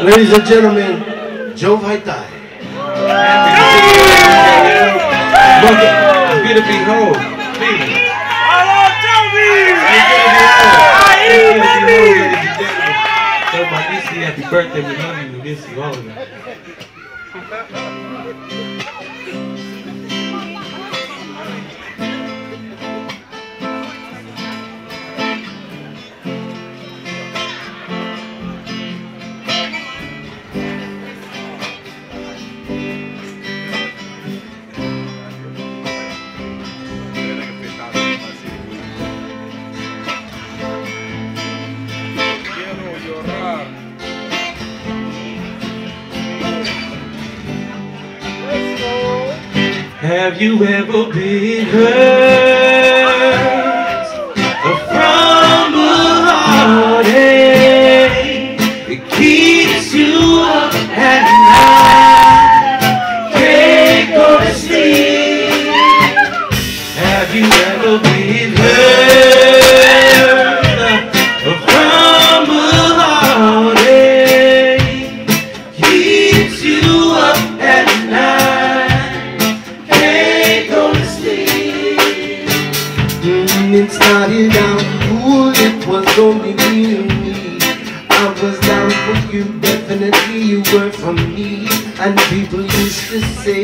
Ladies and gentlemen, Joe Vaitai. It's good to be whole. So my DC, happy birthday, we love you, we miss you, all of that. Have you ever been hurt from a heartache? It keeps you up it cool, it was only me and me. I was down for you, definitely you were for me. And people used to say,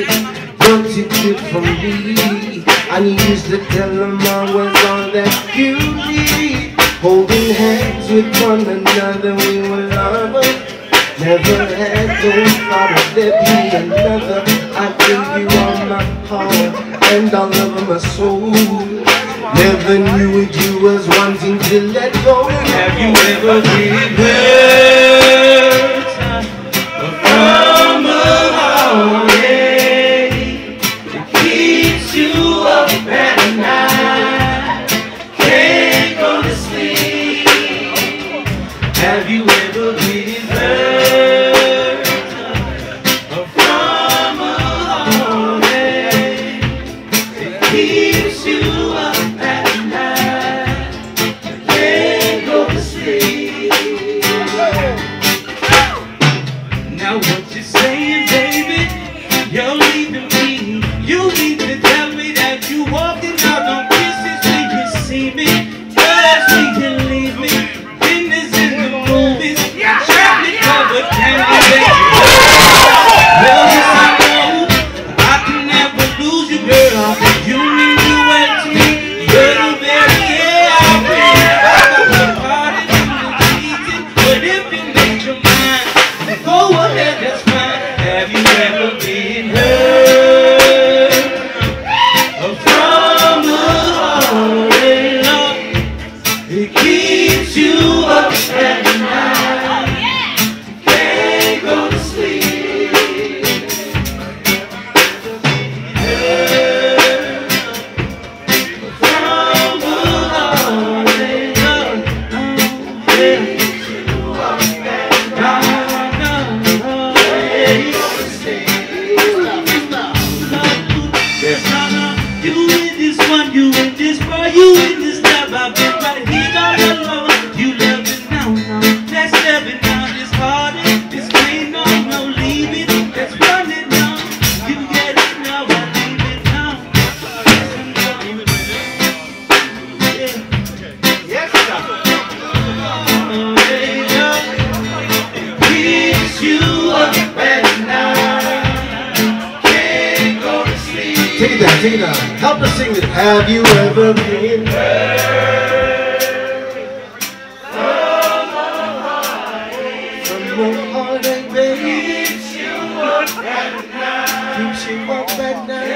you're too good for me. And used to tell them I was all that you need. Holding hands with one another, we were lovers. Never had no thought of there being another. I gave you all my heart and all of my soul. Never knew what you was wanting to let go. Have you ever hurt from a heartache? It keeps you up at night, can't go to sleep. Have you ever been Now sing. Help us sing it. Have you ever been From your heartache, baby. Keeps you up at night. Keeps you up at night.